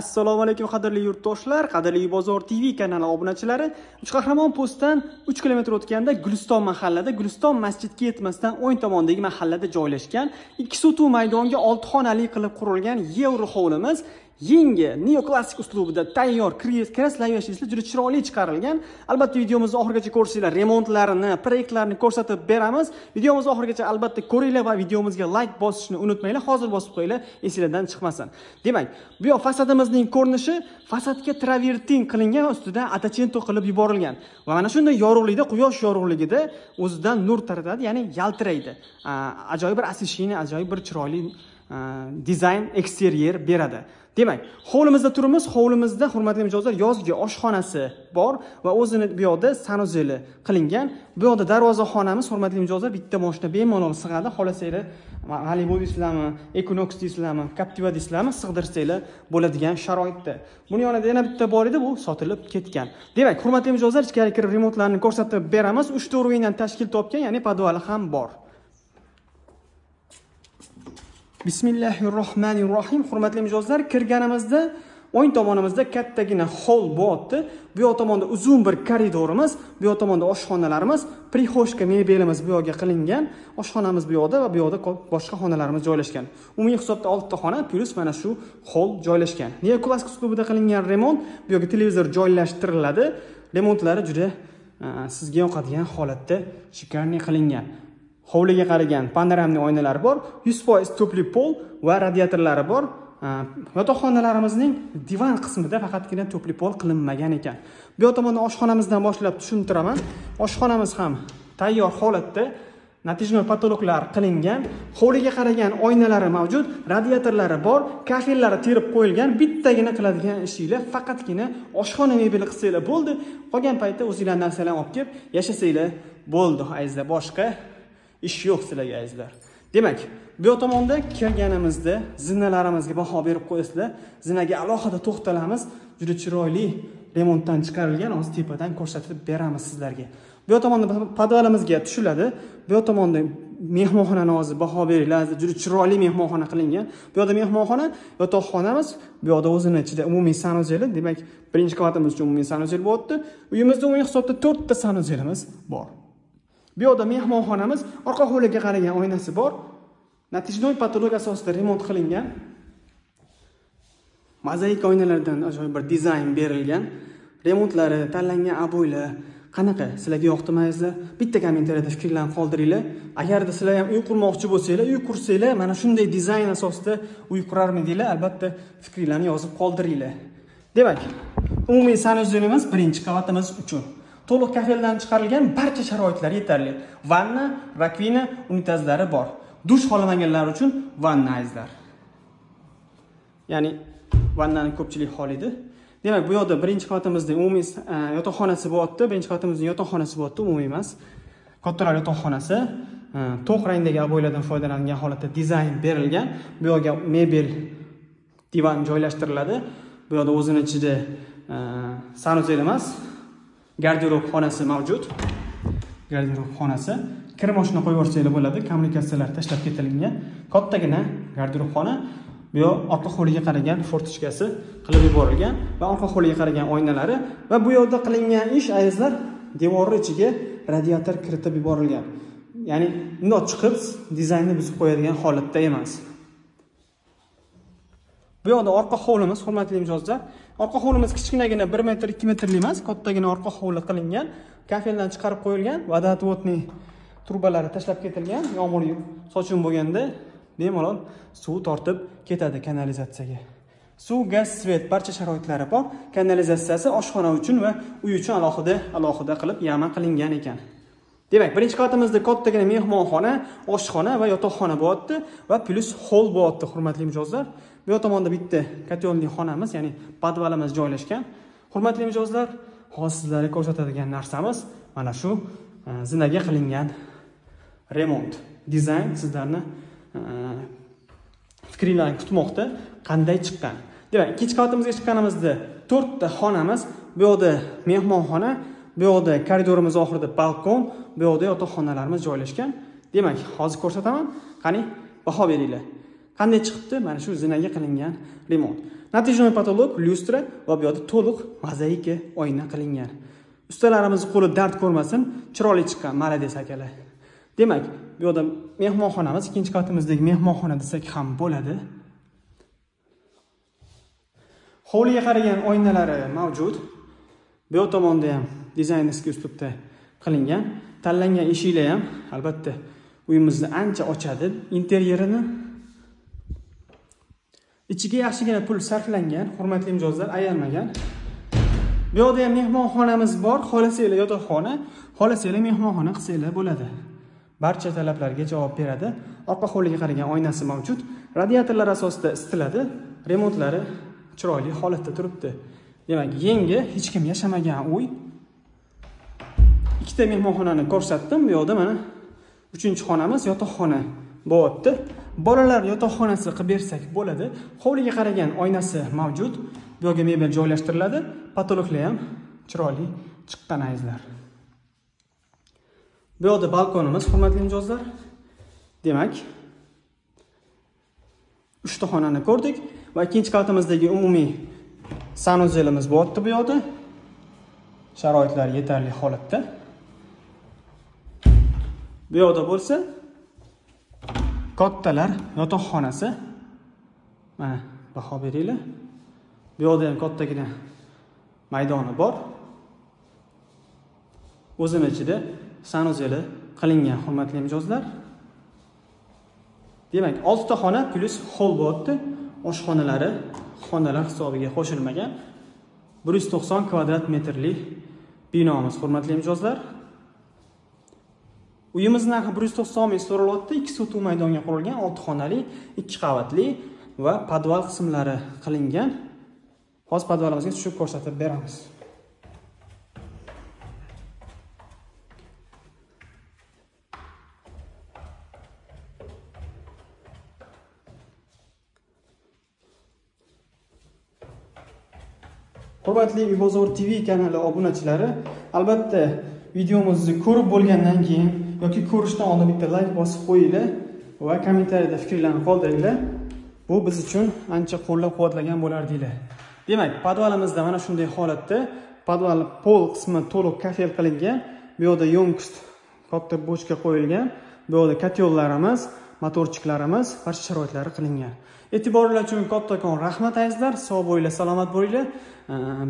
assalomu alaykum qadrli yurtdoshlar qadrli bozor tv kanali obunachilari. Uchqahramon postdan uch kilometr o'tganda guliston mahallada guliston masjidga yetmasdan o'ng tomondagi mahallada joylashgan ikki sotuv maydonga olti xonali qilib qurilgan yevro hovlimiz yangi neoklassik uslubida tayyor kreslov juda chiroyli chiqarilgan. Albatta videomizni oxirigacha ko'rsanglar remontlarini proyektlarini ko'rsatib beramiz. Videomizni oxirigacha albatta ko'ringlar va videomizga layk bosishni unutmanglar hozir bosib qo'yinglar esinglardan chiqmasin. Demak bu yoq fasadimizning ko'rinishi fasadga travertin qilingan ustida atachento qilib yuborilgan. Va mana shunday yorug'likda quyosh yorug'ligida o'zidan nur taratadi ya'ni yaltiraydi. Ajoyib bir освещение ajoyib bir chiroyli Э, dizayn eksteryer beradi. Demak hovlimizda turibmiz hovlimizda hurmatli mijozlar yozgi oshxonasi bor va o'zini bu yoqda sanuzeli qilingan. Bu yoqda darvozaxonamiz hurmatli mijozlar bitta moshina bemalol sig'adi. Xohlasanglar malibu deysizlarmi equinox deysizlarmi captiva deysizlarmi sig'dirsanglar bo'ladigan sharoitda. Buni yonida yana bitta bor edi bu sotilib ketgan. Demak hurmatli mijozlar ichkariga kirib remontlarni ko'rsatib beramiz. Uch to'rt o'yindan tashkil topgan ya'ni podvali ham bor. Bismillahi rohmanir rohim hurmatli mijozlar kirganimizda o'ng tomonimizda kattagina hol bo'lyapti bu yoq tomonda uzun bir koridorimiz bu yoq tomonda oshxonalarimiz prixoshka mebelimiz bu yoqga qilingan. Oshxonamiz bu yoqda va bu yoqda boshqa xonalarimiz joylashgan. Umumiy hisobda oltita xona plyus mana shu hol joylashgan. Neoklassik uslubida qilingan remont bu yoqqa televizor joylashtiriladi? Remontlari juda e, sizga yoqadigan holatda shikarniy qilingan. Hovliga qaragan panoramli oynalar bor yuz foiz to'pli pol va radiatorlari bor. Yotoqxonalarimizning divan qismida faqatgina to'pli pol qilinmagan ekan. Bu yoq tomonda oshxonamizdan boshlab tushuntiraman. Oshxonamiz ham tayyor holatda natijnoy потолокlar qilingan. Hovliga qaragan oynalari mavjud radiatorlari bor kafellari terib qo'yilgan bittagina qiladigan ishinglar faqatgina oshxona mebeli qilsanglar bo'ldi. Qolgan paytda o'zinglar narsalarni olib kelib yashasanglar bo'ldi azizlar boshqa ish yo'q sizlarga azizlar demak bu tomonda kelganimizda zinalarimizga baho berib qo'yasizlar. Zinaga alohida to'xtalamiz. Juda chiroyli remontdan chiqarilgan hozir tepadan ko'rsatib beramiz sizlarga. Bu tomonda podvalimizga tushiladi. Bu tomonda mehmonxonani hozir baho beringlar. Juda chiroyli mehmonxona qilingan. Bu yoqda mehmonxona yotoqxonamiz bu yoqda o'zini ichida umumiy sanuzeli demak birinchi qavatimiz uchun umumiy sanuzel bo'lyapti uyimizda umumiy hisobda to'rtta sanuzelimiz bor. Bu yoqda mehmonxonamiz orqa hovliga qaragan oynasi bor. Natijnoy patolog asosida remont qilingan. Mozaik oynalardan ajoyib bir dizayn berilgan. Remontlari tanlangan ob'oylar qanaqa sizlarga yoqdimi azizlar bitta kommentariyada fikrlarni qoldiringlar. Agarda sizlar ham uy qurmoqchi bo'lsanglar uy qursanglar mana shunday dizayn asosida uy qurarmidinglar albatta fikringlarni yozib qoldiringlar. Demak umumiy sanuzelimiz birinchi qavatimiz uchun. To'liq kafeldan chiqarilgan barcha sharoitlar yetarli. Vanna rakvina unitazlari bor. Dush xohlamaganlar uchun vanna azizlar ya'ni vannani ko'pchilik xohlaydi demak bu yoqda birinchi qavatimizda umumiy e, yotoqxonasi bo'lyapti birinchi qavatimizni yotoqxonasi bo'lyapti umumiy emas. Kattaroq yotoqxonasi e, to'q rangdagi ob'oylardan foydalangan holatda dizayn berilgan. Bu yoqga mebel divan joylashtiriladi. Bu yoqda o'zini ichida e, sanuzel emas. Garderob xonasi mavjud. Garderob xonasi kir moshina qo'yib yuborsanglar bo'ladi. Kommunikatsiyalar tashlab ketilgan kattagina garderob xona bu yoq orqa hovliga qaragan fortichkasi qilib yuborilgan va orqa hovliga qaragan oynalari va bu yoqda qilingan ish azizlar devorni ichiga radiator kiritib yuborilgan. Ya'ni bundoq chiqib dizaynni buzib qo'yadigan holatda emas. Bu yoqda orqa hovlimiz hurmatli mijozlar orqa hovlimiz kichkinagina bir metr ikki metrli emas kattagina orqa hovli qilingan kafeldan chiqarib qo'yilgan vodootvodniy trubalari tashlab ketilgan yomg'ir sochin bo'lganda bemalol suv tortib ketadi kanalizatsiyaga. Suv gaz svet barcha sharoitlari bor. Kanalizatsiyasi oshxona uchun va uy uchun alohida alohida qilib yama qilingan ekan. Demak birinchi qavatimizda kattagina mehmonxona oshxona va yotoqxona bo'lyapti va plyus hol bo'lyapti hurmatli mijozlar. Bu yoq tomonda bitta котельный xonamiz ya'ni podvalimiz joylashgan. Hurmatli mijozlar hozir sizlarga ko'rsatadigan narsamiz mana shu e, zinaga qilingan remont dizayn sizlarni e, fikringlarni kutmoqda. Qanday chiqqan? Demak ikkinchi qavatimizga chiqqanimizda to'rtta xonamiz. Bu yoqda mehmonxona bu yoqda koridorimiz oxirida balkon bu yoqda yotoqxonalarimiz joylashgan. Demak hozir ko'rsataman qani baho beringlar. Qanday chiqibdi? Mana shu zinaga qilingan remont. Natijnoy потолок lyustra va bu yoqda to'liq mozaika oyna qilingan. Ustalarimiz qo'li dard ko'rmasin chiroyli chiqqan молодец akalar demak bu yoqda mehmonxonamiz ikkinchi qatimizdagi mehmonxona desak ham bo'ladi. Hovliga qaragan oynalari mavjud. Bu yoq tomonda ham dizaynerskiy uslubda qilingan. Tanlangan eshiklar ham albatta uyimizni ancha ochadi. Interyerini ichiga yaxshigina pul sarflangan hurmatli mijozlar aylanmagan bu yoqda ham mehmonxonamiz bor. Xohlasanglar yotoqxona. Xohlasanglar mehmonxona qilsanglar bo'ladi. Barcha talablarga javob beradi. Orqa hovliga qaragan oynasi mavjud. Radiatorlar asosida isitiladi. Remontlari chiroyli holatda turibdi. Demak yangi hech kim yashamagan uy ikkita mehmonxonani ko'rsatdim. Bu yoqda mana uchinchi xonamiz yotoqxona bo'lyapti bolalar yotoqxonasi qilib bersak bo'ladi. Hovliga qaragan oynasi mavjud. Bu yerga mebel joylashtiriladi. Patologlar ham chiroyli chiqqan azizlar bu yoqda balkonimiz hurmatli mijozlar demak uchta xonani ko'rdik va ikkinchi qavatimizdagi umumiy sanuzelimiz bo'lyapti bu yoqda. Sharoitlar yetarli holatda. Bu yoqda bo'lsa kattalar yotoqxonasi. Mana baho beringlar. Bu yoqda ham kattagina maydoni bor. O'zini ichida sanuzeli qilingan hurmatli mijozlar. Demak oltita xona plyus hol bo'lyapti oshxonalari xonalar hisobiga qo'shilmagan bir yuz to'qson kvadrat metrli binomiz hurmatli mijozlar. Uyimiz narxi bir yuz to'qson ming so'ralyapti. Ikki sotuv maydonga qurilgan olti xonali ikki qavatli va podval qismlari qilingan. Hozir podvalimizga tushib ko'rsatib beramiz. Hurmatli ibozor bozor tv kanali obunachilari albatta videomizni ko'rib bo'lgandan keyin yoki ko'rishdan oldin bitta layk bosib qo'yinglar va kommentariyada fikrlarni qoldiringlar. Bu biz uchun ancha qo'llab quvvatlagan bo'lardinglar. Demak podvalimizda mana shunday holatda podval pol qismi to'liq kafel qilingan. Bu yoqda yonkust katta bochka qo'yilgan. Bu yoqda kotellarimiz motorchiklarimiz barcha sharoitlari qilingan. E'tiboringlar uchun kattakon rahmat azizlar sog' bo'linglar salomat bo'linglar.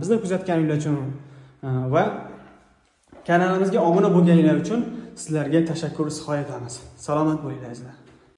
Bizni kuzatganinglar uchun va kanalimizga obuna bo'lganinglar uchun sizlarga tashakkur izhor etamiz salomat bo'linglar azizlar.